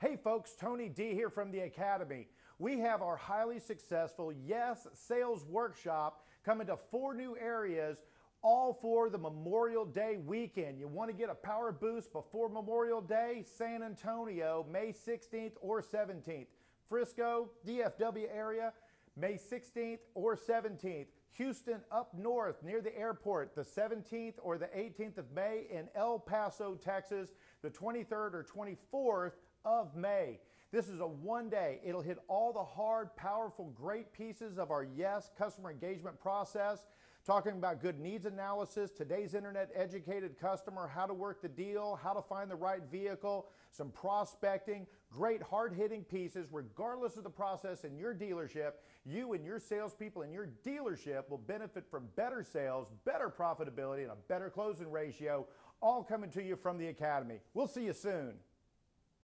Hey folks, Tony D here from the Academy. We have our highly successful Yes Sales Workshop coming to four new areas all for the Memorial Day weekend. You want to get a power boost before Memorial Day? San Antonio, May 16th or 17th. Frisco, DFW area, May 16th or 17th. Houston up north near the airport, the 17th or the 18th of May. In El Paso, Texas, the 23rd or 24th of May. This is a one day. It'll hit all the hard, powerful, great pieces of our Yes customer engagement process. Talking about good needs analysis, today's internet educated customer, how to work the deal, how to find the right vehicle, some prospecting, great hard hitting pieces, regardless of the process in your dealership. You and your salespeople in your dealership will benefit from better sales, better profitability, and a better closing ratio, all coming to you from the Academy. We'll see you soon.